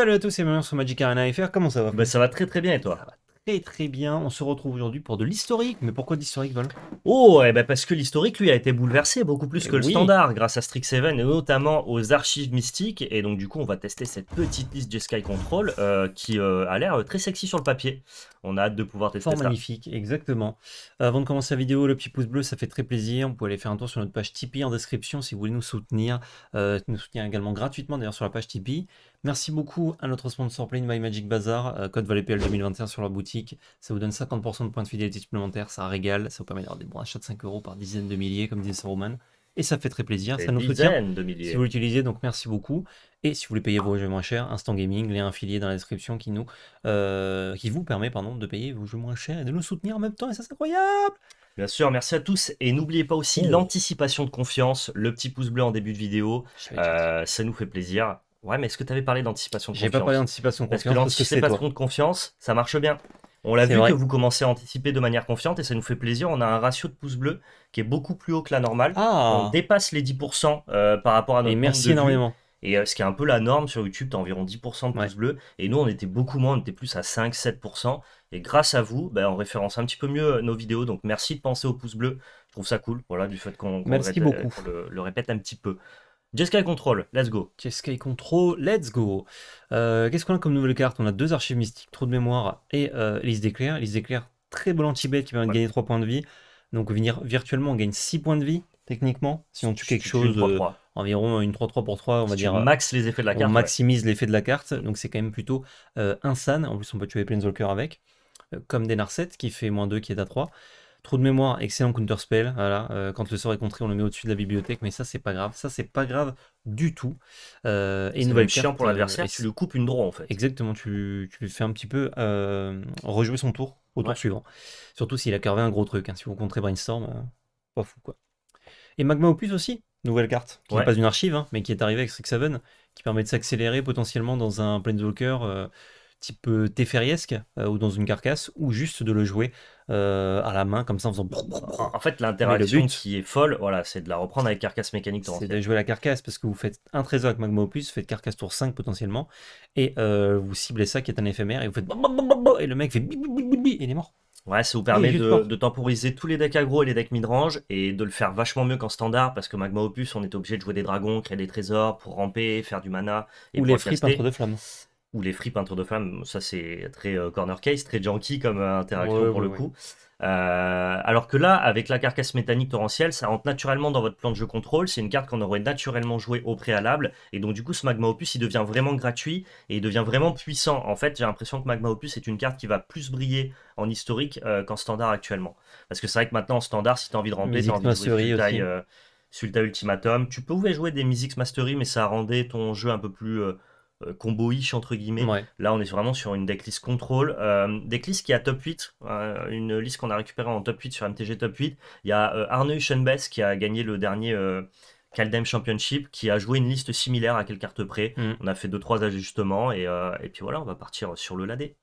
Salut à tous et bienvenue sur Magic Arena FR, comment ça va Bah, ça va très très bien et toi Ça va très très bien, on se retrouve aujourd'hui pour de l'historique, mais pourquoi de l'historique Vol Oh, eh ben parce que l'historique lui a été bouleversé beaucoup plus Eh que le oui. standard grâce à Strixhaven et notamment aux archives mystiques. Et donc du coup on va tester cette petite liste Jeskai Control euh, qui euh, a l'air très sexy sur le papier. On a hâte de pouvoir tester Fort ça. magnifique, exactement. Euh, avant de commencer la vidéo, le petit pouce bleu, ça fait très plaisir. Vous pouvez aller faire un tour sur notre page Tipeee en description si vous voulez nous soutenir. Euh, nous soutenir également gratuitement d'ailleurs sur la page Tipeee. Merci beaucoup à notre sponsor Plane by Magic Bazaar, euh, code VALEPL 2021 sur leur boutique. Ça vous donne 50% de points de fidélité supplémentaires, ça régale, ça vous permet d'avoir des bons achats de 5 euros par dizaines de milliers, comme disait Saruman. Et ça fait très plaisir, Des ça nous soutient. dizaines de milliers. Si vous l'utilisez, donc merci beaucoup. Et si vous voulez payer vos jeux moins chers, Instant Gaming, lien affilié dans la description qui, nous, euh, qui vous permet pardon, de payer vos jeux moins chers et de nous soutenir en même temps. Et ça, c'est incroyable! Bien sûr, merci à tous. Et n'oubliez pas aussi Oh. l'anticipation de confiance, le petit pouce bleu en début de vidéo. Euh, ça nous fait plaisir. Ouais, mais est-ce que tu avais parlé d'anticipation de J'ai confiance pas parlé d'anticipation Parce que confiance parce que l'anticipation de confiance, ça marche bien. On l'a vu vrai. que vous commencez à anticiper de manière confiante et ça nous fait plaisir. On a un ratio de pouces bleus qui est beaucoup plus haut que la normale. On Ah! dépasse les 10% euh, par rapport à notre Et merci de vues. énormément. Et euh, ce qui est un peu la norme sur YouTube, tu as environ 10% de pouces bleus. Et nous, on était beaucoup moins, on était plus à 5-7%. Et grâce à vous, ben, on référence un petit peu mieux euh, nos vidéos. Donc merci de penser aux pouces bleus. Je trouve ça cool, voilà, du fait qu'on le répète un petit peu. Jeskai Control, let's go. Jeskai Control, let's go! Euh, Qu'est-ce qu'on a comme nouvelle carte? On a deux archives mystiques, Trou de mémoire et euh, Lise d'éclair. Lise d'éclair, très bon anti-bet qui permet de gagner 3 points de vie. Donc venir virtuellement, on gagne 6 points de vie, techniquement. Si on tue quelque chose, euh, 3-3. environ une 3-3 pour 3, on va Si dire. euh, max les effets de la on carte. ouais. maximise l'effet de la carte, donc c'est quand même plutôt insane. En plus, on peut tuer les Planeswalkers avec, comme des Narset qui fait moins 2, qui est à 3. Trou de mémoire, excellent counterspell. Voilà, euh, quand le sort est contré, on le met au-dessus de la bibliothèque, mais ça, c'est pas grave. Ça, c'est pas grave du tout. Euh, et une nouvelle chiant carte, pour euh, l'adversaire, tu lui coupes une draw en fait. Exactement, tu, tu lui fais un petit peu euh, rejouer son tour au tour suivant. Surtout s'il a carvé un gros truc. hein. Si vous contrez Brainstorm, euh, pas fou quoi. Et Magma Opus aussi, nouvelle carte, qui n'est pas une archive, hein, mais qui est arrivée avec Strixhaven, qui permet de s'accélérer potentiellement dans un Planeswalker euh, type Teferiesque, euh, ou dans une carcasse, ou juste de le jouer euh, à la main, comme ça en faisant. En fait, l'interaction qui est folle, voilà, c'est de la reprendre avec carcasse mécanique C'est de jouer la carcasse parce que vous faites un trésor avec Magma Opus, vous faites carcasse tour 5 potentiellement, et euh, vous ciblez ça qui est un éphémère, et vous faites et le mec fait et il est mort. Ouais, ça vous permet de, de temporiser tous les decks aggro et les decks midrange et de le faire vachement mieux qu'en standard parce que Magma Opus, on est obligé de jouer des dragons, créer des trésors pour ramper, faire du mana et Ou les pouvoir free caster. peintres de flammes. Ou les free peintres de flammes. Ça, c'est très euh, corner case, très janky comme euh, interaction Ouais, pour ouais, le ouais. coup. Euh, alors que là, avec la carcasse mécanique torrentielle, ça rentre naturellement dans votre plan de jeu contrôle. C'est une carte qu'on aurait naturellement jouée au préalable. Et donc, du coup, ce Magma Opus, il devient vraiment gratuit et il devient vraiment puissant. En fait, j'ai l'impression que Magma Opus est une carte qui va plus briller en historique qu'en standard actuellement. Parce que c'est vrai que maintenant, en standard, si tu as envie de ramper, tu envie de jouer Sultai Ultimatum. Tu pouvais jouer des Mythic Mastery, mais ça rendait ton jeu un peu plus euh, euh, combo-ish, entre guillemets. Ouais. Là, on est vraiment sur une decklist contrôle. Euh, decklist qui à top 8. euh, une liste qu'on a récupérée en top 8 sur MTG top 8. Il y a euh, Arne qui a gagné le dernier Kaldheim Championship, qui a joué une liste similaire à quelle carte près. Mm. On a fait 2-3 ajustements et, et puis voilà, on va partir sur le ladé.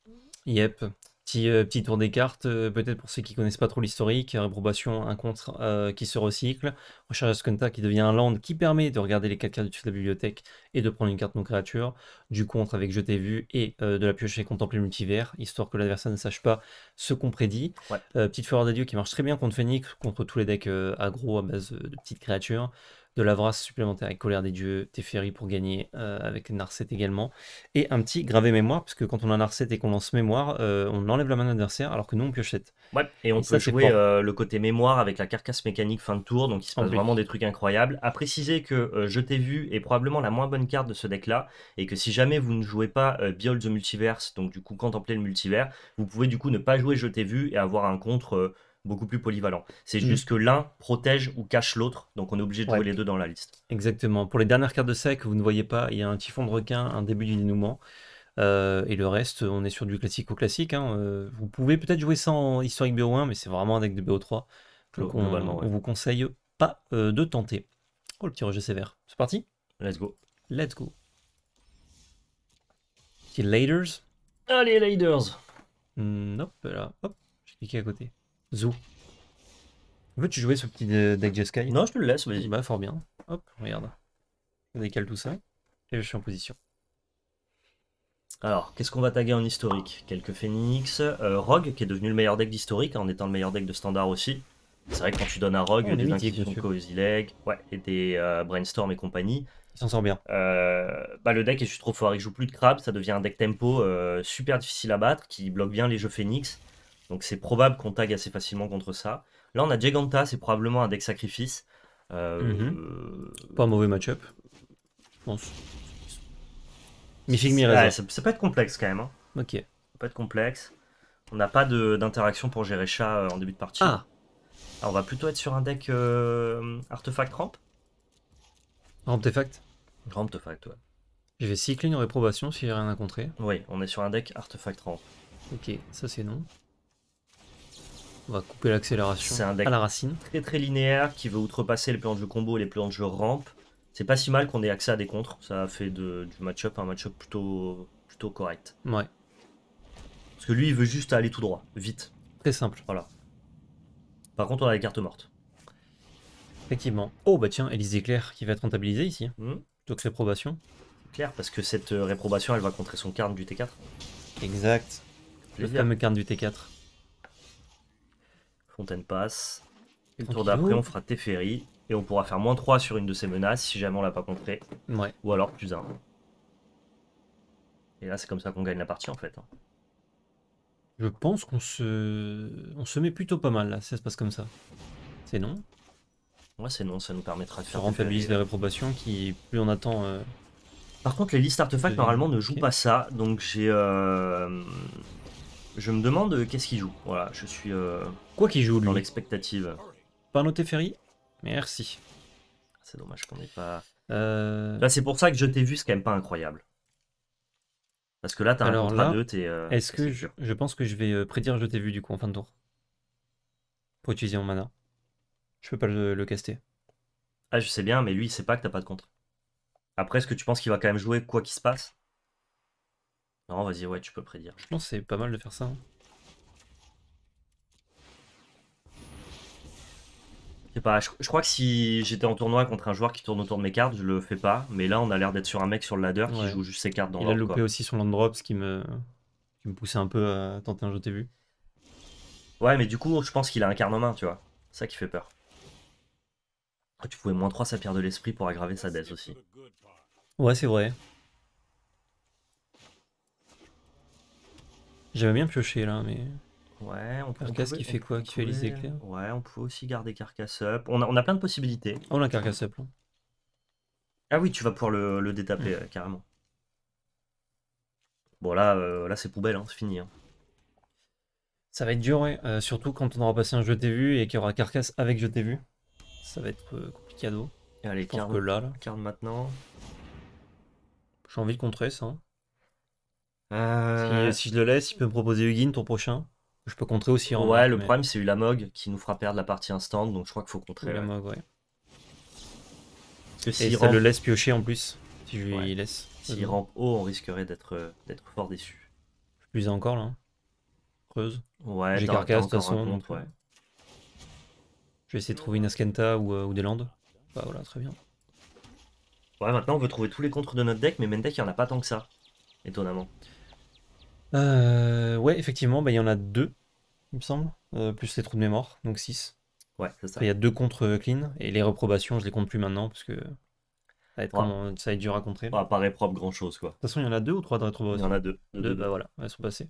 Yep. Petit, euh, petit tour des cartes, euh, peut-être pour ceux qui connaissent pas trop l'historique. Réprobation, un contre euh, qui se recycle. Recharge Asconta qui devient un land qui permet de regarder les 4 cartes dessus de la bibliothèque et de prendre une carte non créature. Du contre avec Je t'ai vu et de la pioche et contempler le multivers, histoire que l'adversaire ne sache pas ce qu'on prédit. Ouais. Petite Fureur d'adieu qui marche très bien contre Phoenix, contre tous les decks aggro à base de petites créatures. De la vrasse supplémentaire avec Colère des Dieux, Teferi pour gagner, euh, avec Narset également. Et un petit gravé mémoire, parce que quand on a Narset et qu'on lance mémoire, euh, on enlève la main de l'adversaire, alors que nous on piochette. Ouais, et on Et peut jouer euh, le côté mémoire avec la carcasse mécanique fin de tour, donc il se passe vraiment des trucs incroyables. À préciser que Je t'ai vu est probablement la moins bonne carte de ce deck-là, et que si jamais vous ne jouez pas Behold the Multiverse, donc du coup contempler le multivers, vous pouvez du coup ne pas jouer Je t'ai vu et avoir un contre beaucoup plus polyvalent. C'est Mm. juste que l'un protège ou cache l'autre, donc on est obligé de Ouais. jouer les deux dans la liste. Exactement. Pour les dernières cartes de sec, vous ne voyez pas, il y a un typhon de requin, un début du dénouement. Euh, et le reste, on est sur du classique au classique. hein. Euh, vous pouvez peut-être jouer ça en historique BO1, mais c'est vraiment un deck de BO3. Donc on, Globalement, ouais. on vous conseille pas euh, de tenter. Oh, le petit rejet sévère. C'est parti? Let's go. Let's go. Petit Laders. Allez, Raiders Hmm, hop, là. Hop, j'ai cliqué à côté. Zoo. En fait, tu jouais ce petit euh, deck Jeskai Non, je te le laisse, vas-y. Bah, fort bien. Hop, regarde. On décale tout ça. Et je suis en position. Alors, qu'est-ce qu'on va taguer en historique? Quelques Phoenix, euh, Rogue, qui est devenu le meilleur deck d'historique, en étant le meilleur deck de standard aussi. C'est vrai que quand tu donnes un Rogue, Oh, des monsieur. Cozy Leg, ouais, et des euh, Brainstorm et compagnie, Il s'en sort bien. euh, bah, le deck est juste trop fort. Il joue plus de crabes, ça devient un deck tempo super difficile à battre, qui bloque bien les jeux Phoenix. Donc c'est probable qu'on tag assez facilement contre ça. Là, on a Giganta, c'est probablement un deck sacrifice. Euh, Mhm. Pas un mauvais match-up. Pense. Mythique ouais, ça, ça peut être complexe quand même. hein. Ok. Ça peut être complexe. On n'a pas d'interaction pour gérer chat euh, en début de partie. Ah, Ah, on va plutôt être sur un deck euh, artefact ramp. artefact. Artefact, ouais. Je vais cycler une réprobation n'y a rien à contrer. Oui, on est sur un deck artefact ramp. Ok, ça c'est non. On va couper l'accélération C'est un deck à la racine. Très très linéaire qui veut outrepasser les plans de jeu combo et les plans de jeu ramp. C'est pas si mal qu'on ait accès à des contres. Ça a fait de- du match-up un match-up plutôt, plutôt correct. Ouais, Parce que lui, il veut juste aller tout droit, vite. très simple. Par contre, on a les cartes mortes. Effectivement. Oh bah tiens, Elise d'éclair qui va être rentabilisée ici. Hmm, Plutôt que réprobation. clair, parce que cette euh, réprobation, elle va contrer son carte du T4. Exact. Le fameux carte du T4. Fontaine passe. Et le tour d'après, on fera Teferi. Et on pourra faire moins 3 sur une de ses menaces si jamais on l'a pas contré. Ouais. Ou alors plus 1. Et là, c'est comme ça qu'on gagne la partie en fait. hein. Je pense qu'on se... On se met plutôt pas mal là, si ça se passe comme ça. C'est non. Moi, c'est non, ça nous permettra de Ça faire rentabilise Teferi. les réprobations qui, plus on attend... euh, Par contre, les listes artefacts normalement ne jouent pas ça, donc j'ai. euh, Je me demande euh, qu'est-ce qu'ils jouent. Voilà, je suis euh, Quoi qu'il joue dans l'expectative. Pas noté Ferry? Merci. C'est dommage qu'on n'ait pas. Euh, Là, c'est pour ça que je t'ai vu, c'est quand même pas incroyable. Parce que là, t'as un là, deux, t'es. euh, Est-ce que je, je pense que je vais prédire je t'ai vu du coup en fin de tour Pour utiliser mon mana. Je peux pas le, le caster. Ah, je sais bien, mais lui, il sait pas que t'as pas de contre. Après, est-ce que tu penses qu'il va quand même jouer quoi qu'il se passe? Non, vas-y, ouais, tu peux prédire. Je pense que c'est pas mal de faire ça. hein. Je sais pas, je, je crois que si j'étais en tournoi contre un joueur qui tourne autour de mes cartes, je le fais pas. Mais là, on a l'air d'être sur un mec sur le ladder qui Ouais. joue juste ses cartes dans Il a loupé quoi. aussi son land drop, ce qui me, qui me poussait un peu à tenter un jeu t'ai vu. Ouais, mais du coup, je pense qu'il a un carne en main, tu vois. C'est ça qui fait peur. Tu pouvais moins 3 sa pierre de l'esprit pour aggraver sa death aussi. Ouais, c'est vrai. J'avais bien pioché là, mais. Ouais, on peut. on Carcasse qui fait quoi on Qui fait les éclairs Ouais, on peut aussi garder Carcass up. On a, on a plein de possibilités. Oh, la carcasse up là. Ah oui, tu vas pouvoir le, le détaper euh, carrément. Bon, là, euh, là c'est poubelle, hein, c'est fini. hein. Ça va être dur, ouais. euh, surtout quand on aura passé un jeu t'ai vu et qu'il y aura carcasse avec je t'ai vu. Ça va être euh, complicado. Et allez, Je pense carne, que là, là carne maintenant. j'ai envie de contrer ça. hein. Euh, Si, si je le laisse, il peut me proposer Hugin tour prochain. Je peux contrer aussi en Ouais, main, le mais- problème, c'est Ulamog qui nous fera perdre la partie instant, donc je crois qu'il faut contrer. La ouais. Mog, ouais. Que Et ça rampe, le laisse piocher en plus. Si je lui Ouais. laisse. s'il rampe haut, on risquerait d'être euh, d'être fort déçu. Je plus encore là. hein. Creuse. Ouais, J'ai carcasse, de toute façon, contre, donc, ouais. euh, Je vais essayer de trouver une Askenta ou, euh, ou des landes. Bah voilà, très bien. Ouais, maintenant on veut trouver tous les contres de notre deck, mais main deck, il n'y en a pas tant que ça. Étonnamment. Euh, ouais, effectivement, bah, il y en a deux, il me semble. euh, plus les trous de mémoire, donc 6. Ouais, c'est ça. Il y a deux contre euh, clean. Et les reprobations, je les compte plus maintenant parce que ça va être, Ouais. comment- ça va être dur à contrer. De Pas paraît propre grand chose, quoi. toute façon, il y en a deux ou trois de Il y en a deux. Deux, Deux, deux, bah voilà, elles sont passées.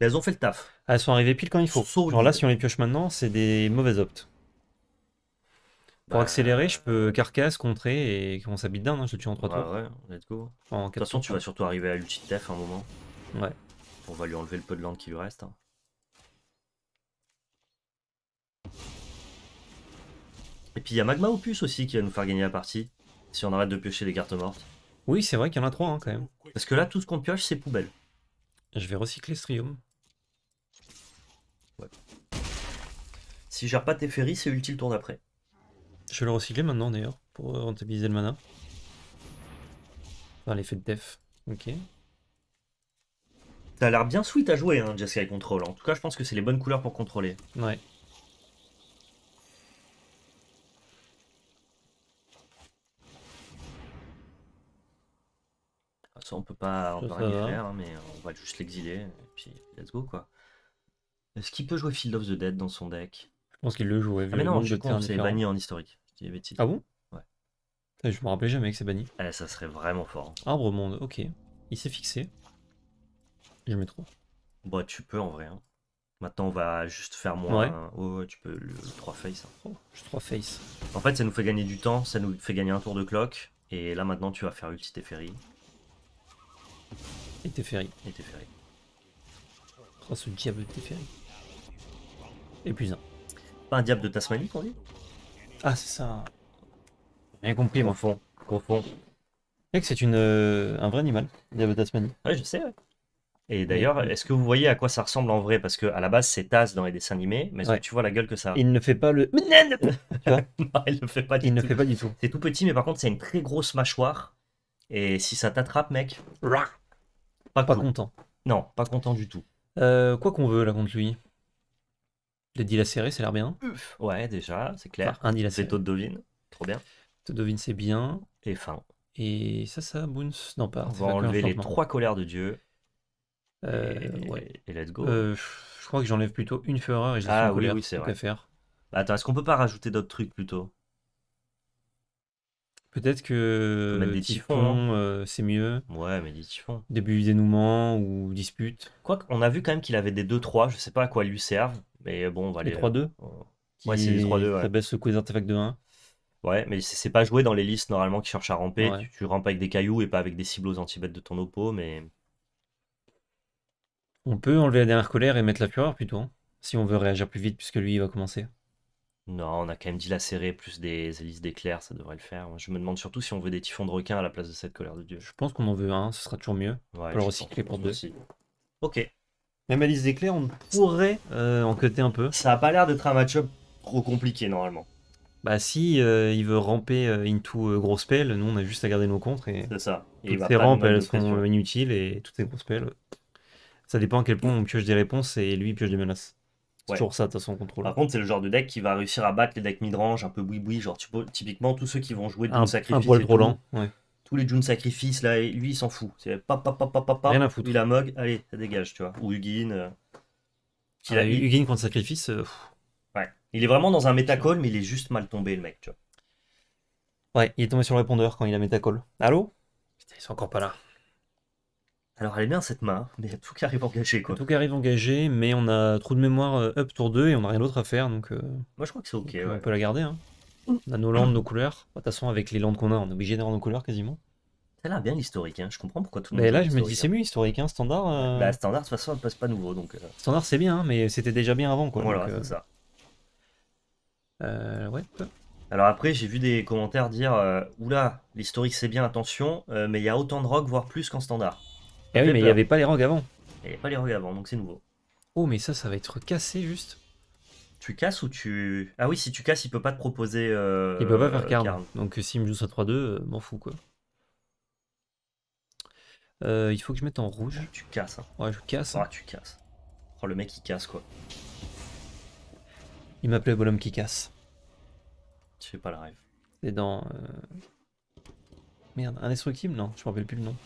Mais elles ont fait le taf. Ah, elles sont arrivées pile quand il faut. Solide. Genre là, si on les pioche maintenant, c'est des mauvaises optes. Pour Bah, accélérer, je peux carcasse, contrer et à beat down. hein, je le tue en 3 Ouais, tours. ouais, let's go. En De toute 4 façon, tours. tu vas surtout arriver à l'ulti de Tef un moment. Ouais. On va lui enlever le peu de land qui lui reste. hein. Et puis il y a Magma Opus aussi qui va nous faire gagner la partie. Si on arrête de piocher les cartes mortes. Oui, c'est vrai qu'il y en a 3 quand même. Parce que là, tout ce qu'on pioche, c'est poubelle. Je vais recycler Strium. Si je gère pas Teferi, c'est ulti le tour d'après. Je vais le recycler maintenant d'ailleurs pour rentabiliser le mana. Enfin, l'effet de def. Ok. Ça a l'air bien sweet à jouer, hein, Jeskai Control. En tout cas, je pense que c'est les bonnes couleurs pour contrôler. Ouais. Ça, on peut pas, on peut ça rien y va. faire, hein, mais on va juste l'exiler, et puis let's go, quoi. Est-ce qu'il peut jouer Field of the Dead dans son deck? Je pense qu'il le jouait. vu Ah mais non, je terrains c'est banni en historique. Ah bon? Ouais. Putain, Je me rappelais jamais que c'est banni. Eh, ça serait vraiment fort. Arbre monde, ok. Il s'est fixé. Je mets trop. Bon, tu peux en vrai. hein. Maintenant, on va juste faire moins. Ouais. Ouais, ouais, tu peux le, 3 face. hein. Oh, j'ai trois face. En fait, ça nous fait gagner du temps, ça nous fait gagner un tour de clock. Et là, maintenant, tu vas faire ulti Teferi Et Teferi. et Teferi. Oh, ce diable de Teferi. Et plus un. Pas un diable de Tasmanie qu'on dit? Ah, c'est ça. Rien compris, moi. Confond. Confond. Mec, c'est une, euh, un vrai animal, le diable de Tasmanie. Ouais, je sais, ouais. Et d'ailleurs, est-ce que vous voyez à quoi ça ressemble en vrai? Parce que à la base, c'est Taz dans les dessins animés, mais est-ce Ouais. que tu vois la gueule que ça a? Il ne fait pas le. Non, il le fait pas du Il ne tout. fait pas du tout. C'est tout petit, mais par contre, c'est une très grosse mâchoire. Et si ça t'attrape, mec, pas, Pas cool. content. Non, pas content du tout. Euh, quoi qu'on veut là contre lui. Le dilacéré, ça a l'air bien. Ouais, déjà, c'est clair. Enfin, un dilacéré. Veto de Dovin, trop bien. Todovin, c'est bien. Et fin. Et ça, ça, Boons. Non, pas. On c'est va enlever les trois colères de Dieu. Euh, et, ouais. et let's go. Euh, je crois que j'enlève plutôt une fureur et je laisse Ah une oui, colère. oui, c'est vrai. faire. Bah, Attends, est-ce qu'on peut pas rajouter d'autres trucs plutôt? Peut-être que mettre des typhon, typhons, euh, c'est mieux. Ouais, mais dis typhon. Début dénouement ou dispute. Quoique, on a vu quand même qu'il avait des 2-3, je sais pas à quoi ils lui servent, mais bon, on va Les les. 3-2. on- qui- Ouais, c'est les 3-2, ouais. Ça baisse le coût des artefacts de 1. Ouais, mais c'est c'est pas joué dans les listes normalement qui cherchent à ramper. Ouais. Tu, tu rampes avec des cailloux et pas avec des cibles aux anti-bêtes de ton oppo, mais. On peut enlever la dernière colère et mettre la fureur plutôt. hein, si on veut réagir plus vite puisque lui il va commencer. Non, on a quand même dit la serrée plus des hélices d'éclairs, ça devrait le faire. Je me demande surtout si on veut des typhons de requin à la place de cette colère de Dieu. Je pense qu'on en veut un, ce sera toujours mieux. Ouais, le je recycler pour deux. aussi. Ok. Même Alice d'éclair, on pourrait euh, en cutter un peu. Ça a pas l'air d'être un match-up trop compliqué normalement. Bah si euh, il veut ramper euh, into euh, gros spell, nous on a juste à garder nos contres et C'est ça. Et toutes ces rampes elles sont inutiles et toutes ces gros spells. Ça dépend à quel point on pioche des réponses et lui il pioche des menaces. C'est Ouais. toujours ça de toute façon contrôle. Par contre, c'est le genre de deck qui va réussir à battre les decks midrange, un peu boui-boui. Genre, typiquement, tous ceux qui vont jouer de un, June un Sacrifice. poil trop lent. Ouais. Tous les June Sacrifice, là, et lui, il s'en fout. C'est pap, pap, pap, pap, pap, pap, Rien à foutre. Il a Mog, allez, ça dégage, tu vois. Ou Hugin. euh, Ah, Hugin contre sacrifice, euh, ouais. il est vraiment dans un métacall, mais il est juste mal tombé, le mec, tu vois. ouais, il est tombé sur le répondeur quand il a métacall. Allô? Putain, ils sont encore pas là. Alors, elle est bien cette main, mais il y a tout qui arrive engagé, quoi. Tout qui arrive engagé, mais on a trop de mémoire euh, up tour 2 et on a rien d'autre à faire donc euh, Moi, je crois que c'est ok, on, peut, on ouais. peut la garder. hein. On a nos landes, nos couleurs. De toute façon, avec les landes qu'on a, on est obligé d'avoir nos couleurs quasiment. Elle a bien l'historique, hein. je comprends pourquoi tout le monde. Mais là, je me dis, l'historique, c'est mieux historique, hein, standard. hein. euh, Bah, standard, de toute façon, elle passe pas nouveau, donc. euh, Standard, c'est bien, hein, mais c'était déjà bien avant quoi. voilà, donc, euh, c'est ça. euh, ouais. Alors après, j'ai vu des commentaires dire euh, Oula, l'historique c'est bien, attention, euh, mais il y a autant de rogue, voire plus qu'en standard. Eh oui, mais il n'y avait pas les rogues avant. Il n'y a pas les rogues avant, donc c'est nouveau. Oh, mais ça, ça va être cassé juste. Tu casses ou tu. Ah oui, si tu casses, il peut pas te proposer. euh, Il peut pas faire euh. Donc s'il me joue ça 3-2, euh, m'en fous quoi. Euh, il faut que je mette en rouge. Tu casses. Hein. Ouais, je casse. hein. Ah, tu casses. Oh, le mec il casse quoi. Il m'appelait le bonhomme qui casse. Tu fais pas la rêve. C'est dans. euh, Merde, Indestructible Non, je me rappelle plus le nom.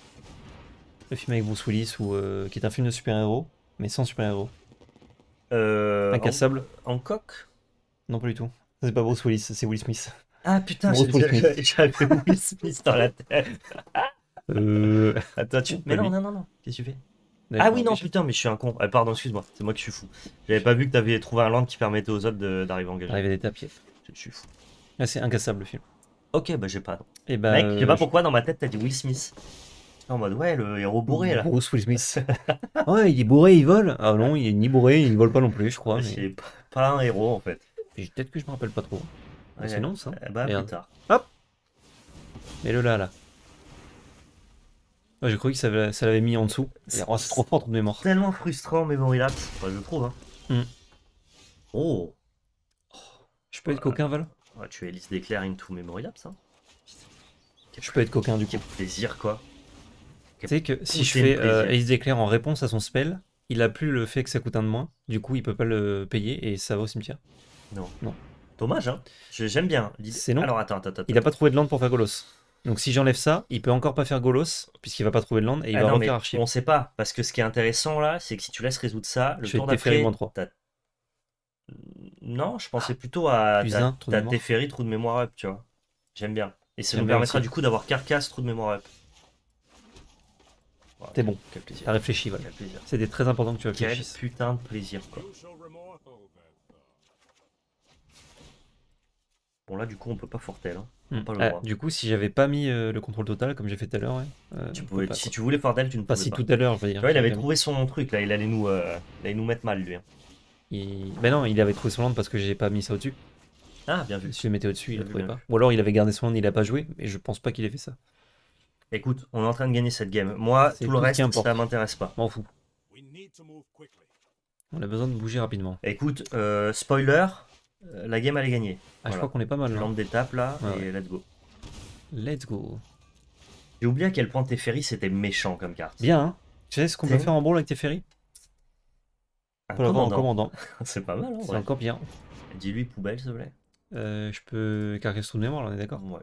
Le film avec Bruce Willis, ou, euh, qui est un film de super-héros, mais sans super-héros. Euh, Incassable En, coq Non, pas du tout. C'est pas Bruce Willis, c'est Will Smith. Ah putain, j'ai- Will j'ai- j'avais Will Smith dans la tête. Euh... Attends, tu. Mais non, non, non, non. Qu'est-ce que tu fais? Ah oui, non, putain, mais je suis un con. Ah, pardon, excuse-moi, c'est moi qui suis fou. J'avais pas vu que t'avais trouvé un land qui permettait aux autres d'arriver engagés. Arrivé des tapiers. Je suis fou. Ah, c'est incassable le film. Ok, bah j'ai pas. Et bah, Mec, je sais pas pourquoi dans ma tête t'as dit Will Smith. En mode, ouais, le héros bourré là. Bruce Will Smith. ouais, il est bourré, il vole. Ah non, il est ni bourré, il vole pas non plus, je crois. C'est pas, pas un héros en fait. Peut-être que je me rappelle pas trop. Ouais. C'est non, ça. Eh bah, plus tard. Mais le là, là. Ouais, j'ai cru que ça, avait- ça l'avait mis en dessous. Oh, c'est trop fort, trop de mémoire. Tellement frustrant, Memory Lapse. Enfin, je trouve. Hein. Hmm. Oh, Je peux être coquin, Val Ouais, tu es liste d'éclairs into Memory Lapse. Hein. Je peux être coquin, du coup. Quel plaisir quoi. Tu sais que si je fais euh. Ace d'éclair en réponse à son spell, il a plus le fait que ça coûte un de moins. Du coup, il peut pas le payer et ça va au cimetière. Non. Non. Dommage, hein. Je- J'aime bien. C'est non. Alors attends, attends, attends. Il a pas trouvé de land pour faire Golos. Donc si j'enlève ça, il peut encore pas faire Golos, puisqu'il va pas trouver de land, et il Ah va non, refaire Archive. on sait pas, parce que ce qui est intéressant là, c'est que si tu laisses résoudre ça, le Je tour d'après, Non, je pensais plutôt à ta, un, trou de ta mémoire. Teferi, trou de mémoire up, tu vois. J'aime bien. Et ça nous permettra aussi. du coup d'avoir carcasse, trou de mémoire up. C'est bon. Quel plaisir. T'as réfléchi, voilà. Quel plaisir. C'était très important que tu Quel réfléchisses. putain de plaisir, quoi. Bon, là, du coup, on peut pas fortel. Hein. Hmm. Ah, du coup, si j'avais pas mis euh, le contrôle total, comme j'ai fait tout à l'heure, ouais, euh, Tu on pouvais, peut pas, si quoi. tu voulais fortel, tu ne Pas si pas. tout à l'heure, je veux dire. Tu vois, il avait trouvé son truc, là. Il allait nous, euh, il allait nous mettre mal, lui. hein. il- Ben non, il avait trouvé son land parce que j'ai pas mis ça au-dessus. Ah, bien vu. Si je le mettais au-dessus, il le trouvait pas. Ou alors il avait gardé son land, il a pas joué, mais je pense pas qu'il ait fait ça. Écoute, on est en train de gagner cette game. Moi, tout le reste, importe. ça m'intéresse pas. M'en fous. On a besoin de bouger rapidement. Écoute, euh, spoiler, euh, la game elle est gagnée. Ah, je crois qu'on est pas mal là. Lampe d'étape là, et let's go. Let's go. J'ai oublié à quel point Teferi c'était méchant comme carte. Bien, hein Tu sais ce qu'on peut faire en brawl avec tes ferries Un On peut l'avoir en commandant. C'est pas mal, C'est encore bien. Dis-lui poubelle, s'il te plaît. Euh, je peux carcasse tout de mémoire, là, on est d'accord? Ouais.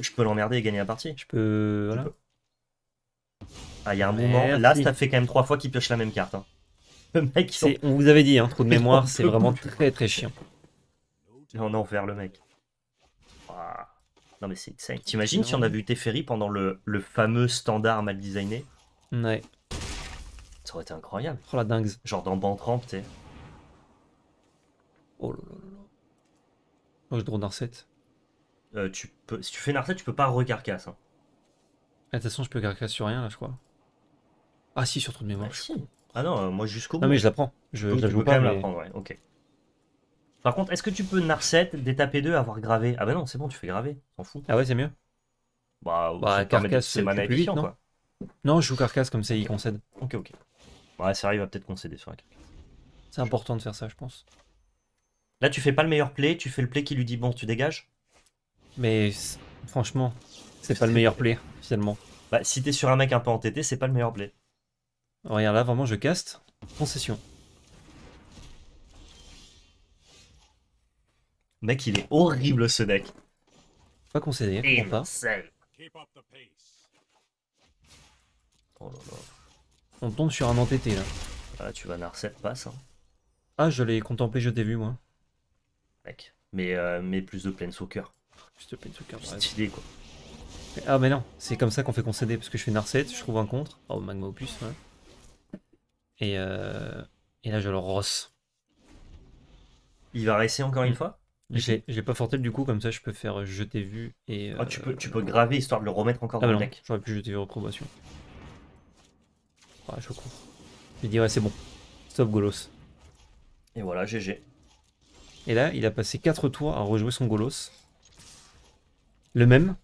Je peux l'emmerder et gagner la partie. Je peux. Voilà. Ah, il y a un moment. Là, ça fait quand même trois fois qu'il pioche la même carte. Hein. Le mec, on vous avait dit, hein, trop de mémoire, c'est vraiment très très chiant. On a enfer le mec. Non mais c'est insane. T'imagines si on avait eu Teferi pendant le, le, fameux standard mal designé? Ouais. Ça aurait été incroyable. Oh la dingue. Genre dans Bank Ramp, tu Oh, je drone Narset. Euh, tu peux, si tu fais Narset, tu peux pas recarcasse. Hein. Ah, De toute façon, je peux carcasse sur rien là, je crois. Ah si, sur trop de mémoire. Ah, si. Ah non, euh, moi jusqu'au bout. Non mais je la prends. Je, Donc, je la tu joue peux quand pas. même la mais- prendre, ouais, ok. Par contre, est-ce que tu peux Narset, détaper 2, avoir gravé? Ah bah non, c'est bon, tu fais graver, t'en fous. Ah ouais, c'est mieux. Bah, Bah, carcasse, c'est efficient, non quoi. Non, je joue carcasse comme ça, il concède. Ok, ok. Ouais, ça arrive à peut-être concéder sur la carte. C'est important de faire ça, je pense. Là, tu fais pas le meilleur play, tu fais le play qui lui dit bon, tu dégages. Mais franchement, c'est pas le meilleur play, finalement. Bah, si t'es sur un mec un peu entêté, c'est pas le meilleur play. Regarde là, vraiment, je caste. Concession. Mec, il est horrible ce deck. Pas concédé, comprends pas. Oh là là. On tombe sur un entêté là. Ah, tu vas Narset, passe, hein, Ah, je l'ai contemplé, je t'ai vu, moi. Mec. Mais, euh, mais plus de Planeswalker. Plein de hein, bref. Stylé, quoi. Ah, mais non, c'est comme ça qu'on fait concéder, parce que je fais Narset, je trouve un contre. Oh, Magma Opus, ouais. Et, euh... et là, je le rosse. Il va réessayer encore une Mm. fois? J'ai j'ai pas fortel du coup, comme ça je peux faire jeter vu et. Ah, tu, euh, peux, tu peux graver histoire de le remettre encore Ah, dans bah le deck. j'aurais pu jeter vu reprobation. Ouais, je cours. J'ai dit, ouais, c'est bon. Stop Golos. Et voilà, GG. Et là, il a passé 4 tours à rejouer son Golos. Le même.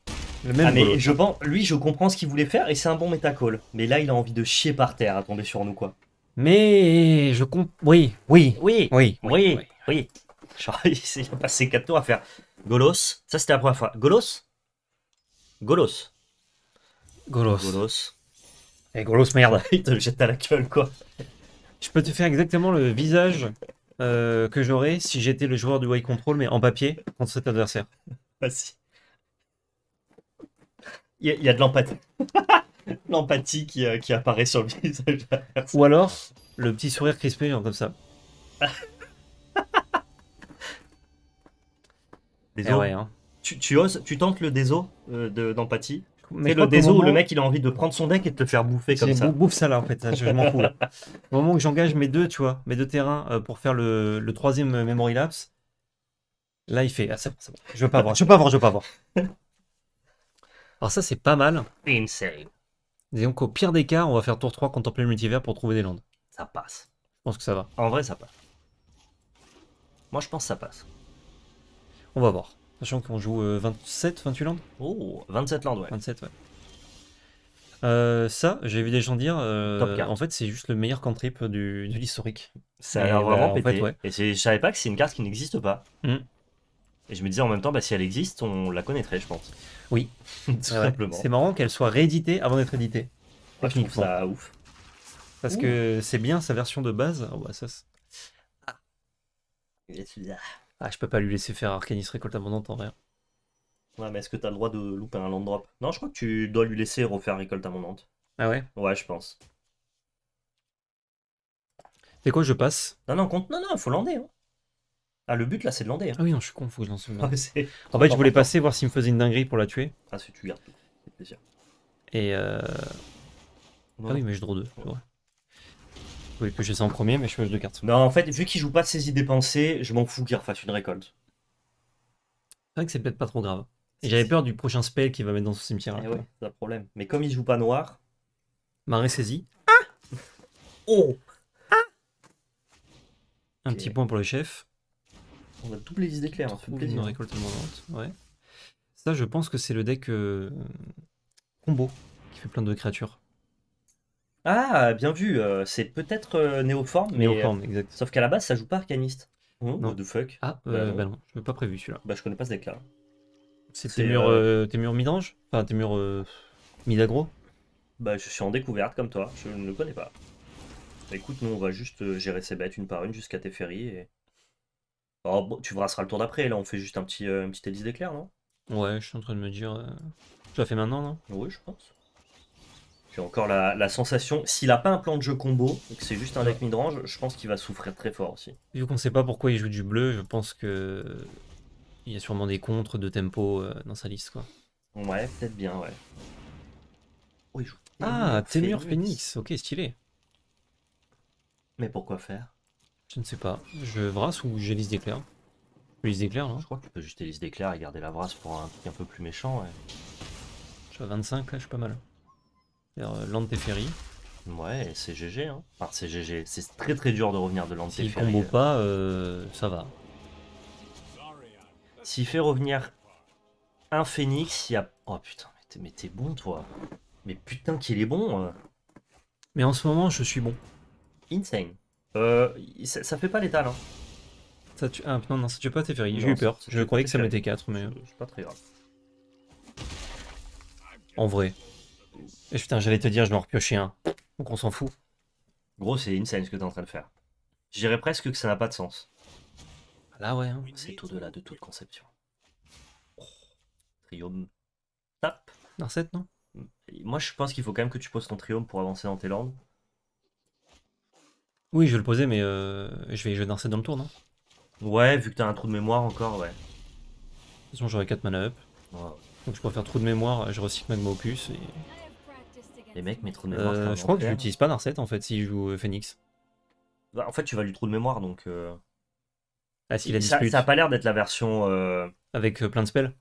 Le même Ah, mais Golos. je pense, lui, je comprends ce qu'il voulait faire et c'est un bon métacall. Mais là, il a envie de chier par terre à tomber sur nous, quoi. Mais je comprends. Oui, oui, Oui, oui, oui, oui. Genre, il a passé 4 tours à faire Golos. Ça, c'était la première fois. Golos Golos. Golos. Golos. Eh, Golos, merde. il te le jette à la gueule, quoi. Je peux te faire exactement le visage euh, que j'aurais si j'étais le joueur du Way Control, mais en papier, contre cet adversaire. Il y, a- il y a de l'empathie. L'empathie qui, euh, qui apparaît sur le visage. de la personne. Ou alors, le petit sourire crispé, genre comme ça. Eh Déso, ouais, hein. tu, tu oses, tu tentes le déso euh, de- d'empathie? Mais le déso où le mec il a envie de prendre son deck et de te faire bouffer comme ça. bou- bouffe ça là en fait, ça, je, je m'en fous là. Au moment où j'engage mes deux, tu vois, mes deux terrains euh, pour faire le, le troisième euh, memory lapse, là il fait ah c'est bon, c'est bon, je veux pas voir, je veux pas voir, je veux pas voir. Alors ça c'est pas mal. Insane. Disons qu'au pire des cas, on va faire tour 3 contempler le multivers pour trouver des landes. Ça passe. Je pense que ça va. En vrai, ça passe. Moi, je pense que ça passe. On va voir. Sachant qu'on joue euh, 27, 28 landes Oh, 27 landes, ouais. 27 ouais. Euh, ça, j'ai vu des gens dire, euh, en fait c'est juste le meilleur cantrip du, de l'historique. Ça a bah, vraiment en pété. fait, ouais. Et je savais pas que c'est une carte qui n'existe pas. Mm. Et je me disais en même temps, bah, si elle existe, on la connaîtrait, je pense. Oui. Tout Ouais, ouais. simplement. C'est marrant qu'elle soit rééditée avant d'être éditée. Moi, je trouve ça ouf. Parce Ouh. que c'est bien sa version de base. Oh, bah, ça, c'est- ah, je peux pas lui laisser faire Arcanis Récolte Abondante en vrai. Ouais, mais est-ce que t'as le droit de louper un land drop? Non, je crois que tu dois lui laisser refaire récolte abondante. Ah ouais? Ouais, je pense. C'est quoi, je passe? Non, non, compte. Non, non, faut lander. Hein. Ah, le but là, c'est de lander. Hein. Ah oui, non, je suis con, faut que je lance Ah, c'est- En fait, je voulais passer, voir s'il me faisait une dinguerie pour la tuer. Ah, si tu gardes. C'est plaisir. Et euh... Non, Ah oui, mais je draw 2, c'est voulais piocher ça en premier, mais je pioche deux cartes. Non, en fait, vu qu'il joue pas de ses idées pensées, je m'en fous qu'il refasse une récolte. C'est vrai que c'est peut-être pas trop grave. Et j'avais peur du prochain spell qu'il va mettre dans son cimetière. Eh ouais, c'est un problème. Mais comme il joue pas noir. Marée saisie. Oh Un Ok. petit point pour le chef. On a double les idées claires, ça fait Trouve plaisir. une récolte montante. Ouais. Ça, je pense que c'est le deck euh, combo qui fait plein de créatures. Ah, bien vu, euh, c'est peut-être euh, néoforme, mais. Néoforme, exact. Sauf qu'à la base, ça joue pas arcaniste. Oh, Non. what the fuck Ah, Bah euh, non. bah non, je n'ai pas prévu celui-là. Bah, je connais pas ce deck là. C'est C'est, tes murs, euh, euh, tes murs midrange? Enfin, tes murs euh, mid-aggro Bah, je suis en découverte comme toi, je ne le connais pas. Bah, écoute, nous on va juste euh, gérer ces bêtes une par une jusqu'à tes ferries et. Oh, bon, tu brasseras le tour d'après, là on fait juste un petit, euh, un petit hélice d'éclair, non? Ouais, je suis en train de me dire. euh, Je la fais maintenant, non? Oui, je pense. J'ai encore la, la sensation, s'il a pas un plan de jeu combo, et que c'est juste un deck midrange, je pense qu'il va souffrir très fort aussi. Vu qu'on sait pas pourquoi il joue du bleu, je pense que. Il y a sûrement des contres de tempo euh, dans sa liste, quoi. Ouais, peut-être bien, ouais. Oh, il joue Ah, Témur Phoenix, ok, stylé. Mais pourquoi faire? Je ne sais pas. Je brasse ou j'élise d'éclair d'éclair, non Je crois que tu peux juste hélice d'éclair et garder la brasse pour un truc un peu plus méchant, ouais. Je suis à 25, là, je suis pas mal. Euh, Land Teferi. Ouais, c'est GG, hein. Enfin, c'est GG. C'est très très dur de revenir de S'il l'antéférie. combo pas, euh, ça va. S'il fait revenir un phénix, il y a. Oh putain, mais t'es- mais t'es bon toi. Mais putain qu'il est bon. euh. Mais en ce moment, je suis bon. Insane. Euh, ça, ça fait pas létal, hein. Ça tue... Ah non, non, ça tue pas Teferi. J'ai eu peur. Je croyais que ça mettait 4, mais euh, C'est pas très grave. en vrai. Et putain, j'allais te dire, je vais en repiocher un. Donc on s'en fout. Gros, c'est insane ce que t'es en train de faire. Je dirais presque que ça n'a pas de sens. Là, ouais. hein. C'est au-delà de toute conception. Oh. Triome. Tap. Narset, non? Et Moi, je pense qu'il faut quand même que tu poses ton triome pour avancer dans tes landes. Oui, je vais le poser, mais euh, je vais jouer Narset dans le tour, non? De Ouais, vu que t'as un trou de mémoire encore, ouais. toute façon, j'aurai 4 mana up. Ouais. Donc je pourrais faire trou de mémoire, je recycle Magma Opus. Et... Les mecs, mes trous de mémoire. Euh, je crois que enfer. j'utilise pas Narset en fait s'il joue euh, Phoenix. Bah, en fait, tu vas lui trou de mémoire, donc. euh, Ah, s'il a ça, dispute ça a pas l'air d'être la version. euh, avec plein de spells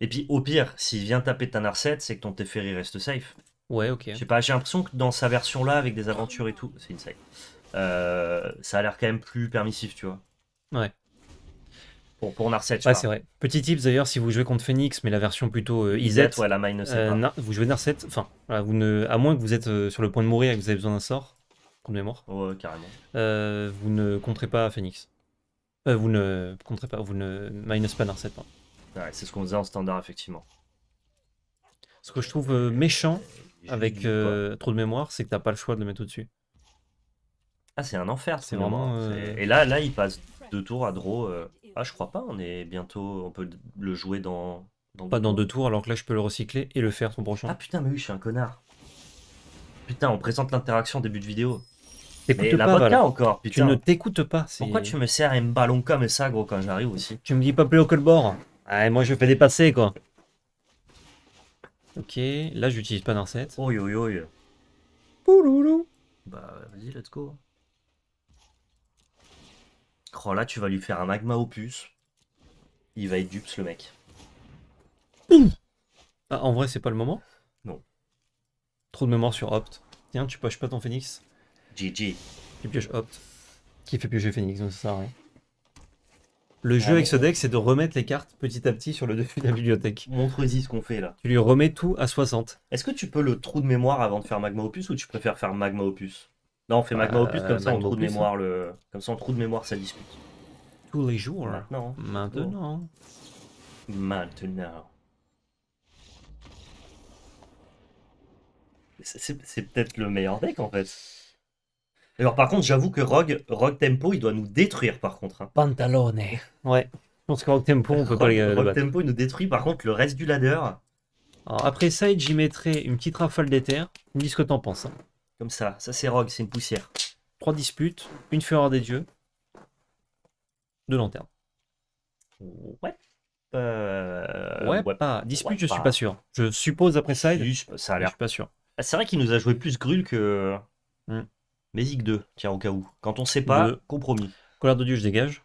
Et puis, au pire, s'il vient taper ta Narset, c'est que ton Teferi reste safe. Ouais, ok. Je sais pas, j'ai l'impression que dans sa version là, avec des aventures et tout, c'est insane. Euh, ça a l'air quand même plus permissif, tu vois. Ouais. Pour, pour Narset, Ouais, c'est vrai. Petit tips d'ailleurs, si vous jouez contre Phoenix, mais la version plutôt euh, Izet, ouais, la mine, euh, vous jouez Narset, enfin, voilà, vous ne... à moins que vous êtes euh, sur le point de mourir et que vous avez besoin d'un sort, de mémoire, Ouais, carrément. euh, vous ne compterez pas Phoenix. Euh, vous ne compterez pas, vous ne minus pas Narset. pardon. Ouais, c'est ce qu'on faisait en standard, effectivement. Ce que je trouve méchant avec trop de mémoire, c'est que t'as pas le choix de le mettre au-dessus. Ah, c'est un enfer, c'est vraiment. Et là, là, il passe deux tours à draw. Ah, je crois pas, on est bientôt. On peut le jouer dans. dans Pas dans tours. deux tours, alors que là je peux le recycler et le faire ton prochain. Ah putain, mais oui, je suis un connard. Putain, on présente l'interaction début de vidéo. T'écoutes pas, Val. encore, Tu putain. ne t'écoutes pas. Pourquoi tu me sers un ballon comme ça, gros, quand j'arrive aussi? Tu me dis pas plus haut que le bord. Ah, moi je fais dépasser quoi. Ok, là j'utilise pas Narset. Oi, oi, oi. Pouloulou. Bah, vas-y, let's go. Oh, là, tu vas lui faire un magma opus. Il va être dups, le mec. Ah, en vrai c'est pas le moment? Non. Trop de mémoire sur Opt. Tiens, tu pioches pas ton Phoenix? GG. Tu pioches Opt. Qui fait piocher Phoenix, donc ça sert à rien. Le jeu Ah, avec mais- ce deck, c'est de remettre les cartes petit à petit sur le dessus de la bibliothèque. Montre-y ce qu'on fait là. Tu lui remets tout à 60. Est-ce que tu peux le trou de mémoire avant de faire magma opus ou tu préfères faire magma opus? Non, on fait magma Euh, opus comme ça, on magma trou de opus, mémoire le. Comme ça, on trou de mémoire ça dispute. Tous les jours. Maintenant. Maintenant. Maintenant. C'est- peut-être le meilleur deck en fait. Alors par contre, j'avoue que Rogue, Rogue Tempo, il doit nous détruire par contre. hein. Pantalone. Ouais. Je pense qu'en tempo, on peut pas les, le battre. Tempo il nous détruit, par contre, le reste du ladder, Alors, après Side, j'y mettrai une petite rafale d'éther. Me dis ce que t'en penses. hein. Comme ça, ça c'est Rogue, c'est une poussière. Trois disputes, une fureur des dieux, deux lanternes. Ouais. Euh, ouais, pas. Dispute, ouais, je suis pas. sûr. Je suppose après je Juste, ça a l'air. suis pas sûr. Ah, C'est vrai qu'il nous a joué plus Grul que. Hmm. Mézic 2, tiens, au cas où. Quand on sait pas, compromis. Colère de dieu, je dégage.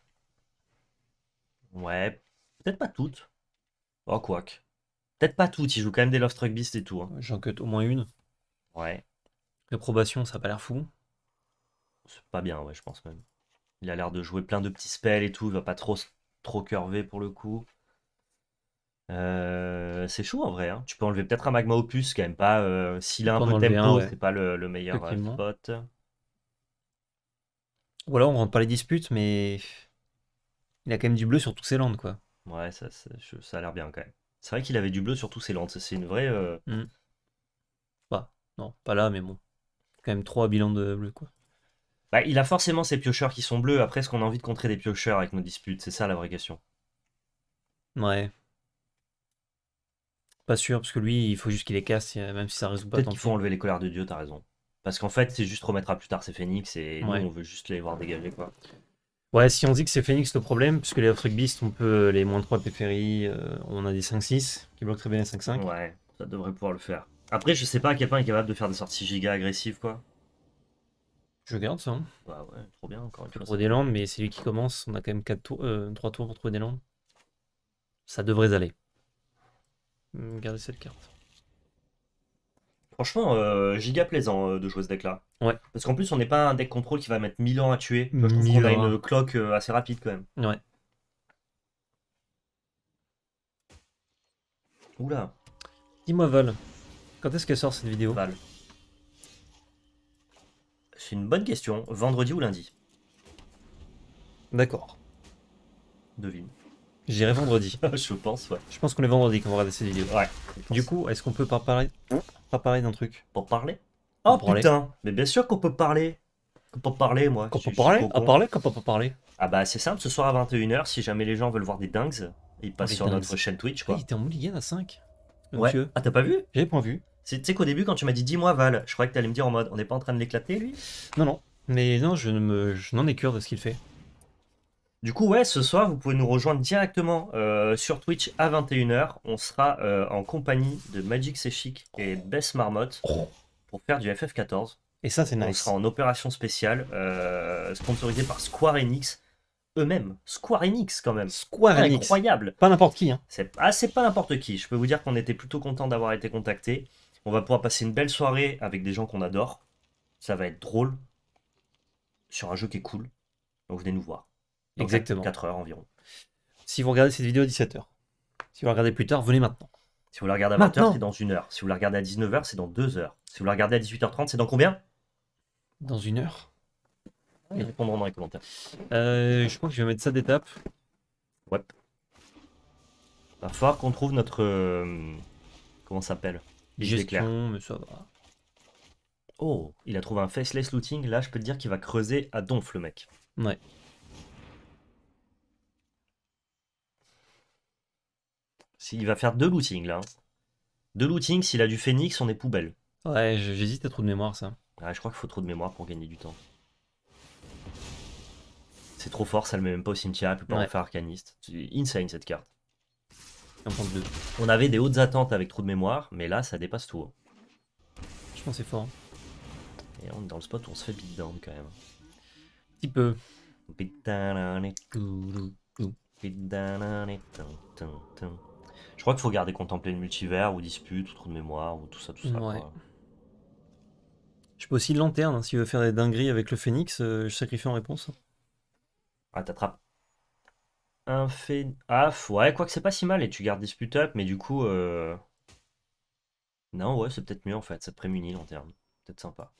Ouais, peut-être pas toutes. Oh, quoique. Peut-être pas toutes, il joue quand même des Love Struck Beast et tout. hein. J'en cut au moins une. Ouais, Réprobation, ça a pas l'air fou. c'est pas bien, ouais, je pense même. Il a l'air de jouer plein de petits spells et tout, il va pas trop, trop curver pour le coup. Euh, c'est chaud en vrai, hein. Tu peux enlever peut-être un Magma Opus, quand même pas. euh, S'il a un peu de tempo, ouais. c'est pas le, le meilleur euh, spot. Ou alors on rentre pas les disputes, mais il a quand même du bleu sur tous ses landes, quoi. Ouais, ça, ça, ça a l'air bien quand même. C'est vrai qu'il avait du bleu sur tous ses landes, c'est une vraie. euh, Non, pas là, mais bon. Quand même trois bilans de bleu, quoi. Bah, il a forcément ses piocheurs qui sont bleus. Après, est-ce qu'on a envie de contrer des piocheurs avec nos disputes? C'est ça la vraie question. Ouais. Pas sûr, parce que lui, il faut juste qu'il les casse, euh, même si ça résout pas Peut-être qu'il faut enlever les colères de Dieu, t'as raison. Parce qu'en fait, c'est juste remettre à plus tard ces phénix et Ouais. nous, on veut juste les voir dégager, quoi. Ouais, si on dit que c'est Phoenix le problème, puisque les Off-Truck Beast, on peut les moins 3 Péphéry, euh, on a des 5-6 qui bloquent très bien les 5-5. Ouais, ça devrait pouvoir le faire. Après, je sais pas à quel point il est capable de faire des sorties giga agressives, quoi. Je garde ça. Hein. Bah ouais, trop bien, encore une fois. trouver des landes, mais c'est lui qui commence. On a quand même 4 tours, euh, 3 tours pour trouver des landes. Ça devrait aller. Hum, Gardez cette carte. Franchement, euh, giga plaisant euh, de jouer ce deck-là. Ouais. Parce qu'en plus, on n'est pas un deck contrôle qui va mettre 1000 ans à tuer. Tu vois, Je trouve 1000 qu'on a une cloque euh, assez rapide quand même. Ouais. Oula, Dis-moi, Val, quand est-ce qu'elle sort cette vidéo Val. C'est une bonne question. Vendredi ou lundi D'accord. Devine. J'irai vendredi. je pense, ouais. Je pense qu'on est vendredi quand on va regarder cette vidéo. Ouais. Du coup, est-ce qu'on peut pas parler, pas parler d'un truc Pour parler Pour Oh parler. putain Mais bien sûr qu'on peut parler Qu'on peut parler, moi. Qu'on peut parler À parler Quand on peut parler Ah bah c'est simple, ce soir à 21h, si jamais les gens veulent voir des dingues, ils passent Des sur dingues. notre chaîne Twitch, Ah, quoi. Il était en mulligan à 5. Ouais. Monsieur. Ah t'as pas vu J'avais pas vu. C'est- Tu sais qu'au début, quand tu m'as dit dis-moi Val, je croyais que t'allais me dire en mode on n'est pas en train de l'éclater, lui? Non, non. Mais non, je ne me, je n'en ai cure de ce qu'il fait. Du coup, ouais, ce soir, vous pouvez nous rejoindre directement euh, sur Twitch à 21h. On sera euh, en compagnie de Magic C'est Chic et Bess Marmotte pour faire du FF14. Et ça, c'est On nice. sera en opération spéciale, euh, sponsorisée par Square Enix eux-mêmes. Square Enix, quand même. Square Enix. Incroyable. Pas n'importe qui, hein. C'est ah, c'est pas n'importe qui. Je peux vous dire qu'on était plutôt content d'avoir été contacté. On va pouvoir passer une belle soirée avec des gens qu'on adore. Ça va être drôle. Sur un jeu qui est cool. Donc venez nous voir. Dans Exactement. 4 heures environ. Si vous regardez cette vidéo à 17h. Si vous la regardez plus tard, venez maintenant. Si vous la regardez à Maintenant. 20h, c'est dans une heure. Si vous la regardez à 19h, c'est dans 2 heures. Si vous la regardez à 18h30, c'est dans combien? Dans une heure. Ils répondront dans les commentaires. Euh, je crois que je vais mettre ça d'étape. Ouais. Va falloir qu'on trouve notre. euh, comment ça s'appelle? Gestion, mais ça va. Oh, il a trouvé un faceless looting. Là, je peux te dire qu'il va creuser à donf, le mec. Ouais. S'il va faire deux lootings là. hein. Deux lootings, s'il a du phoenix, on est poubelle. Ouais, j'hésite à trop de mémoire, ça. Ah, je crois qu'il faut trop de mémoire pour gagner du temps. C'est trop fort, ça le met même pas au cimetière, il peut pas en Ouais. faire arcaniste. C'est insane cette carte. On avait des hautes attentes avec trop de mémoire, mais là ça dépasse tout. hein. Je pense que c'est fort. Et on est dans le spot où on se fait beatdown quand même. Un petit peu. Je crois qu'il faut garder contempler le multivers ou dispute ou trop de mémoire ou tout ça, tout ça. Ouais. Je peux aussi lanterne, hein, s'il veut faire des dingueries avec le phénix, euh, je sacrifie en réponse. Ah, t'attrapes un fait. Ah, f- ouais, quoi que c'est pas si mal et tu gardes dispute up, mais du coup. euh, Non, ouais, c'est peut-être mieux en fait, ça te prémunit lanterne. Peut-être sympa.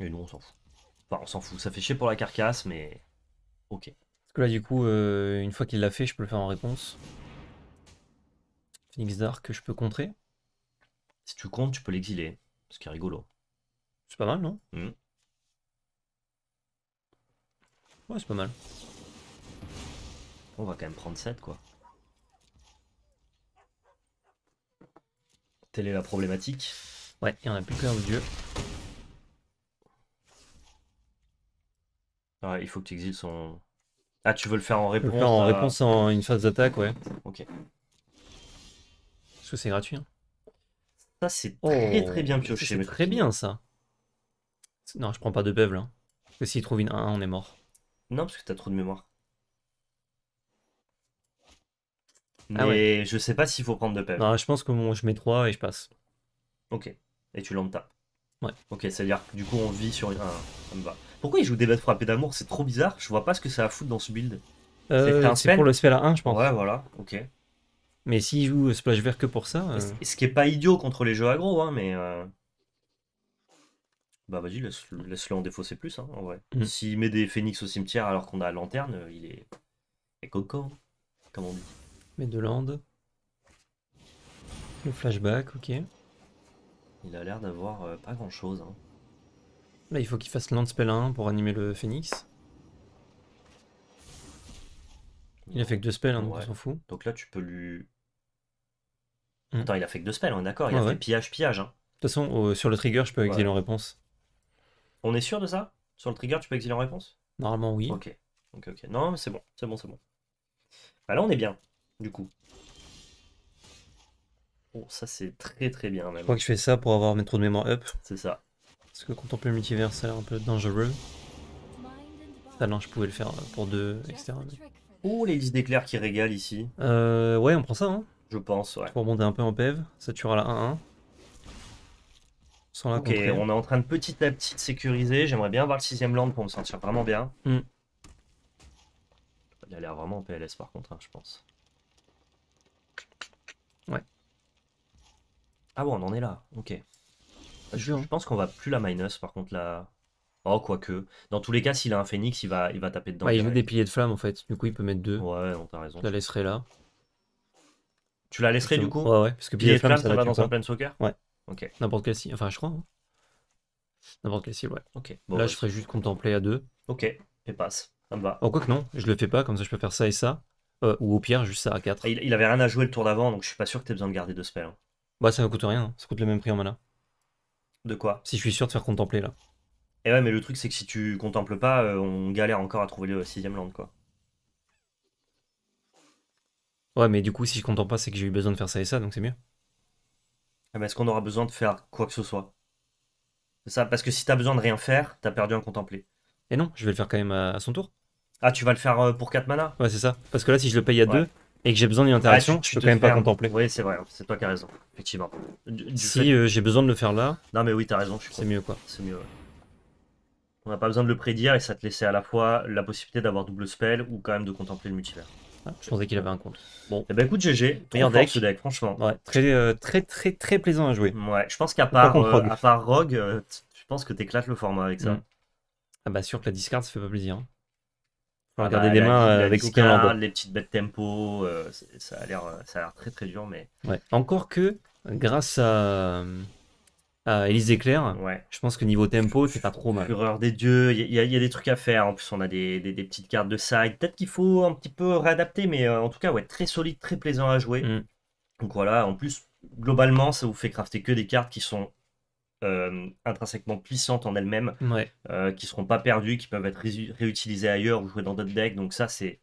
Et nous, on s'en fout. Enfin, on s'en fout, ça fait chier pour la carcasse, mais. Ok. Parce que là, du coup, euh, une fois qu'il l'a fait, je peux le faire en réponse. Phoenix Dark, je peux contrer. Si tu comptes, tu peux l'exiler, ce qui est rigolo. C'est pas mal, non? Ouais, c'est pas mal. On va quand même prendre 7 quoi. Telle est la problématique. Ouais, il y en a plus qu'un au dieu. Ah, il faut que tu exiles son. Ah, tu veux le faire en réponse le faire en à- réponse en une phase d'attaque, ouais. Ok. Parce que c'est gratuit. hein. Ça, c'est très très bien pioché. C'est très bien ça. Non, je prends pas de bev là. Parce que s'il trouve une 1, on est mort. Non, parce que t'as trop de mémoire. Ah Mais je sais pas s'il faut prendre de PEV. Non, je pense que je mets 3 et je passe. Ok. Et tu l'en tapes. Ouais. Ok, c'est-à-dire que du coup on vit sur une. Ah, ça me va. Pourquoi il joue des bêtes frappées d'amour? C'est trop bizarre. Je vois pas ce que ça a à foutre dans ce build. Euh, un c'est spell pour le spell à 1, je pense. Ouais, voilà. Ok. Mais s'il joue splash vert que pour ça. euh, Et Ce qui est pas idiot contre les jeux aggro, hein, mais. euh, Bah vas-y, laisse- laisse-le en défausser plus, hein, en vrai. Mm. S'il met des phénix au cimetière alors qu'on a la lanterne, euh, il est. Il est coco, hein, comme on dit. met de land. Le flashback, ok. Il a l'air d'avoir euh, pas grand chose. Hein. Là, il faut qu'il fasse land spell 1 pour animer le phoenix. Il a fait que deux spells, hein, donc Ouais. on s'en fout. Donc là, tu peux lui. Mm. Attends, il a fait que deux spells, on est d'accord. Il a Ouais, fait ouais. pillage-pillage. Hein. De toute façon, au- sur le trigger, je peux exiler Ouais. en réponse. On est sûr de ça? Sur le trigger, tu peux exiler en réponse? Normalement, oui. Ok. Ok, ok. Non, mais c'est bon, c'est bon, c'est bon. Bah là, on est bien, du coup. Oh, ça, c'est très très bien, Je même. crois que je fais ça pour avoir mes trous de mémoire up. C'est ça. Parce que contempler le multivers, ça a l'air un peu dangereux. Ah non, je pouvais le faire pour deux, etc. Oh, les listes d'éclairs qui régalent ici, Euh, ouais, on prend ça, hein. je pense, ouais. Pour monter un peu en PEV. Ça tuera la 1-1. Sans la Ok, on est en train de petit à petit de sécuriser. J'aimerais bien avoir le sixième land pour me sentir vraiment bien. Mm. Il a l'air vraiment en PLS par contre, hein, je pense. Ouais. Ah bon, on en est là, ok. Je, Dur, hein. je pense qu'on va plus la minus par contre là. Oh, quoique. Dans tous les cas, s'il a un phoenix, il va, il va taper dedans. Ouais, il joue des piliers de flamme en fait. Du coup, il peut mettre deux. Ouais, t'as raison. Je la laisserai là. Tu la laisserais du coup Ouais, ouais. Parce que Pilier pilier de flamme, ça, va dans un plein soccer Ouais. Ok, N'importe quel style. Enfin, je crois. hein. N'importe quel style, ouais. ok. Bon, là, bah, je ferai juste contempler à deux. Ok, et passe. Ça me va. Oh, quoi que non, je le fais pas. Comme ça, je peux faire ça et ça. Euh, ou au pire, juste ça à 4. Ah, Il, il avait rien à jouer le tour d'avant, donc je suis pas sûr que t'aies besoin de garder deux spells. hein. Bah, ça ne coûte rien. hein. Ça coûte le même prix en mana. De quoi? Si je suis sûr de faire contempler là. Et ouais, mais le truc, c'est que si tu contemples pas, euh, on galère encore à trouver le sixième land, quoi. Ouais, mais du coup, si je contemple pas, c'est que j'ai eu besoin de faire ça et ça, donc c'est mieux. Ah, mais Est-ce qu'on aura besoin de faire quoi que ce soit? C'est ça, parce que si t'as besoin de rien faire, t'as perdu un contemplé. Et non, je vais le faire quand même à, à son tour. Ah, tu vas le faire euh, pour 4 mana? Ouais, c'est ça. Parce que là, si je le paye à Ouais. deux et que j'ai besoin d'une interaction, Ah, tu- tu je peux quand même pas contempler. Oui, c'est vrai, c'est toi qui as raison, effectivement. Du- du Si fait- euh, j'ai besoin de le faire là, Non, mais oui, t'as raison, je suis c'est mieux quoi. C'est mieux, ouais. On n'a pas besoin de le prédire et ça te laissait à la fois la possibilité d'avoir double spell ou quand même de contempler le multivers. Ah, je pensais qu'il avait un compte. Bon, Eh ben écoute, GG, Meilleur deck. ce deck, franchement. ouais, très, euh, très, très, très plaisant à jouer. Ouais, je pense qu'à part, euh, Rogue. à part Rogue, euh, je pense que t'éclates le format avec ça. Mm. Ah bah sûr que la discard, ça fait pas plaisir. hein. Faut Ah regarder bah, mains la avec discard, Skyland. les petites bêtes tempo, c'est- ça a l'air ça a l'air très très dur, mais Ouais. Encore que, grâce à, à Elise Éclair, ouais. je pense que niveau tempo, c'est pas trop mal. Fureur des dieux, il y, a- il y a des trucs à faire. En plus, on a des, des- des petites cartes de side. Peut-être qu'il faut un petit peu réadapter, mais euh, en tout cas, ouais, très solide, très plaisant à jouer. Mm. Donc voilà, en plus, globalement, ça vous fait crafter que des cartes qui sont euh, intrinsèquement puissantes en elles-mêmes, Ouais. euh, qui seront pas perdues, qui peuvent être ré- réutilisées ailleurs ou jouées dans d'autres decks. Donc ça, c'est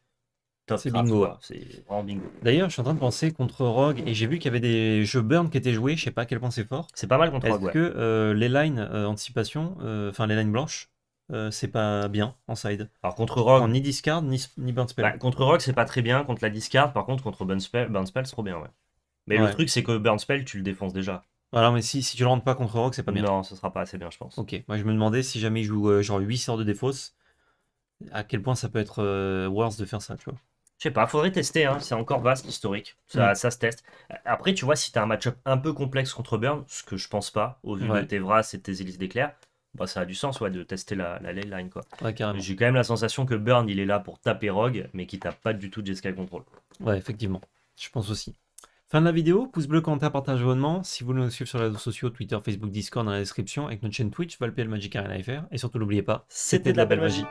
top C'est bingo, ouais. C'est vraiment bingo. D'ailleurs, je suis en train de penser contre Rogue et j'ai vu qu'il y avait des jeux burn qui étaient joués. Je sais pas à quel point c'est fort. C'est pas mal contre Est-ce Rogue, ouais. que euh, les lines euh, anticipation, euh, enfin les lines blanches, c'est pas bien en side? Alors contre Rogue, Ni discard ni, ni burn spell. bah, contre Rogue, c'est pas très bien. Contre la discard, par contre, contre Burn Spell, Burn Spell c'est trop bien, ouais. Mais le truc, c'est que Burn Spell, tu le défonces déjà. Alors, mais si, si tu le rentres pas contre Rogue, c'est pas bien. Non, ce sera pas assez bien, je pense. Ok, moi je me demandais si jamais il joue genre 8 sorts de défausse, à quel point ça peut être worse de faire ça, tu vois. Je sais pas, faudrait tester, hein. c'est encore vaste, historique. Ça, Mm. ça se teste. Après, tu vois, si t'as un match-up un peu complexe contre Burn, ce que je pense pas, au vu Ouais. de tes Vras et de tes hélices d'éclair, bah, ça a du sens ouais, de tester la, la line. Quoi. Ouais. J'ai quand même la sensation que Burn, il est là pour taper Rogue, mais qu'il tape pas du tout Jeskai Control. Ouais, effectivement. Je pense aussi. Fin de la vidéo, pouce bleu, commentaire, partage, abonnement. Si vous voulez nous suivre sur les réseaux sociaux, Twitter, Facebook, Discord dans la description, avec notre chaîne Twitch, Valpl Magic Arena FR. Et surtout, n'oubliez pas, C'était de la belle magie.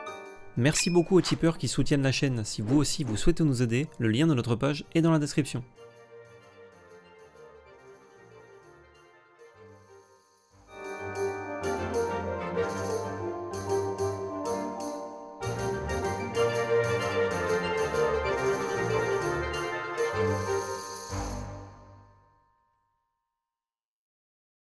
Merci beaucoup aux tipeurs qui soutiennent la chaîne. Si vous aussi vous souhaitez nous aider, le lien de notre page est dans la description.